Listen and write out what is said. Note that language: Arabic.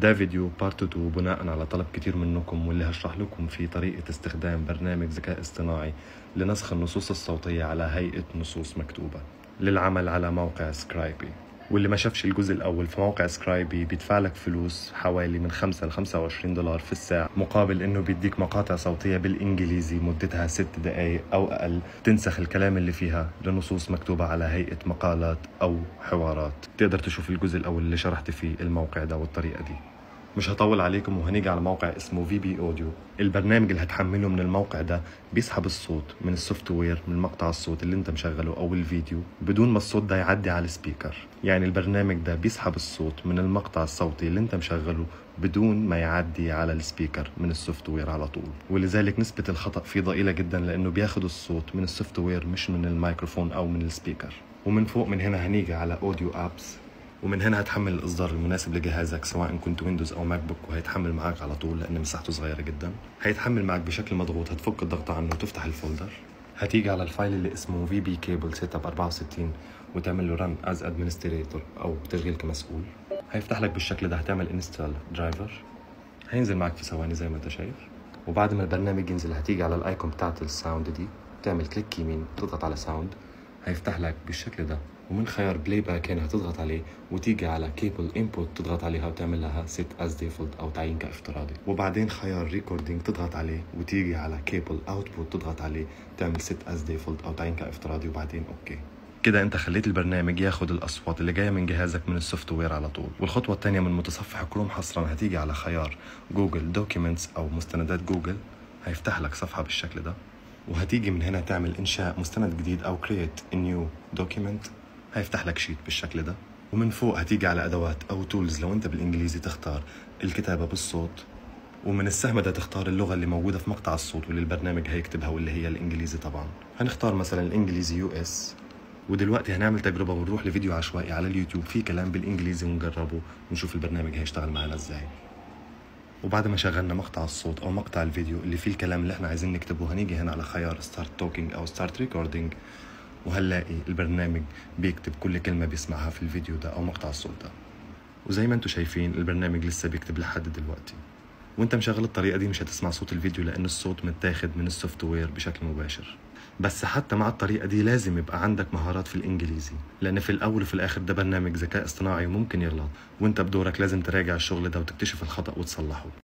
ده فيديو part 2 بناء على طلب كتير منكم واللي هشرح لكم فيه طريقة استخدام برنامج ذكاء اصطناعي لنسخ النصوص الصوتية على هيئة نصوص مكتوبة. للعمل على موقع Scribie واللي ما شافش الجزء الأول في موقع Scribie بيدفع لك فلوس حوالي من 5 ل 25 دولار في الساعة مقابل إنه بيديك مقاطع صوتية بالإنجليزي مدتها 6 دقائق أو أقل. تنسخ الكلام اللي فيها لنصوص مكتوبة على هيئة مقالات أو حوارات. تقدر تشوف الجزء الأول اللي شرحت فيه الموقع ده والطريقة دي. مش هطول عليكم وهنيجي على موقع اسمه VB-Audio البرنامج اللي هتحمله من الموقع ده بيسحب الصوت من ال software من مقطع الصوت اللي انت مشغله أو الفيديو. بدون ما الصوت ده يعدي على ال speaker. يعني البرنامج ده بيسحب الصوت من المقطع الصوتي اللي انت مشغله بدون ما يعدي على ال speaker من ال software على طول. ولذلك نسبة الخطأ فيه ضئيلة جدا لأنه بياخد الصوت من ال software مش من الميكروفون أو من ال speaker. ومن فوق من هنا هنيجي على Audio Apps ومن هنا هتحمل الإصدار المناسب لجهازك سواء كنت Windows أو MacBook وهيتحمل معاك على طول لأن مساحته صغيرة جدا. هيتحمل معاك بشكل مضغوط هتفك الضغط عنه وتفتح ال folder. هتيجي على ال file اللي اسمه VB Cable Setup 64 وتعمل له run as administrator أو تشغيل كمسؤول هيفتح لك بالشكل ده هتعمل install driver هينزل معك في ثواني زي ما أنت شايف. وبعد ما البرنامج ينزل هتيجي على ال icon بتاعت ال sound دي تعمل click يمين تضغط على sound هيفتح لك بالشكل ده. ومن خيار playback هنا هتضغط عليه وتيجي على Cable Input تضغط عليها وتعمل لها set as default أو تعيين كافتراضي. وبعدين خيار recording تضغط عليه وتيجي على Cable Output تضغط عليه تعمل set as default أو تعيين كافتراضي وبعدين okay كده أنت خليت البرنامج ياخد الأصوات اللي جاية من جهازك من ال software على طول. والخطوة الثانية من متصفح كروم حصرا هتيجي على خيار Google Documents أو مستندات جوجل هيفتح لك صفحة بالشكل ده. وهتيجي من هنا تعمل إنشاء مستند جديد أو create a new document. هيفتح لك sheet بالشكل ده. ومن فوق هتيجي على أدوات أو tools لو أنت بالإنجليزي تختار الكتابة بالصوت. ومن السهم ده تختار اللغة اللي موجودة في مقطع الصوت واللي البرنامج هيكتبها واللي هي الإنجليزي طبعا. هنختار مثلا الإنجليزي US ودلوقتي هنعمل تجربة ونروح لفيديو عشوائي على اليوتيوب. فيه كلام بالإنجليزي ونجربه ونشوف البرنامج هيشتغل معنا إزاي. وبعد ما شغلنا مقطع الصوت أو مقطع الفيديو اللي فيه الكلام اللي إحنا عايزين نكتبه هنيجي هنا على خيار start talking أو start recording وهنلاقي البرنامج بيكتب كل كلمة بيسمعها في الفيديو ده أو مقطع الصوت ده. وزي ما أنتم شايفين البرنامج لسه بيكتب لحد دلوقتي. وانت مشغل الطريقة دي مش هتسمع صوت الفيديو لأن الصوت متاخد من ال software بشكل مباشر. بس حتى مع الطريقة دي لازم يبقى عندك مهارات في الإنجليزي لأن في الأول وفي الآخر ده برنامج ذكاء اصطناعي وممكن يغلط وانت بدورك لازم تراجع الشغل ده وتكتشف الخطأ وتصلحه.